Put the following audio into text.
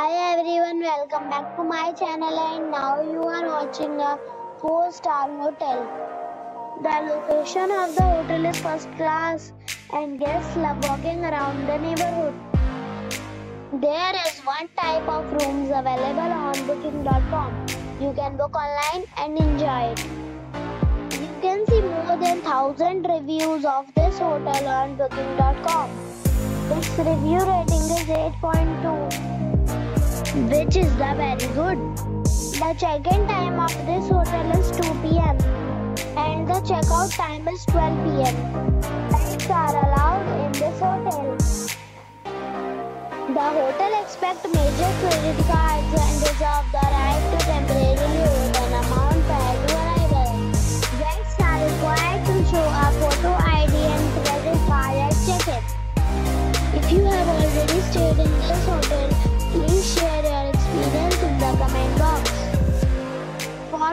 Hi everyone, welcome back to my channel and now you are watching a 4 star hotel. The location of the hotel is first class and guests love walking around the neighborhood. There is one type of rooms available on booking.com. You can book online and enjoy it. You can see more than 1000 reviews of this hotel on booking.com. Its review rating is 8.2 which is the very good. The check-in time of this hotel is 2 p.m. and the check-out time is 12 p.m. Pets are allowed in this hotel. The hotel expects major credit cards and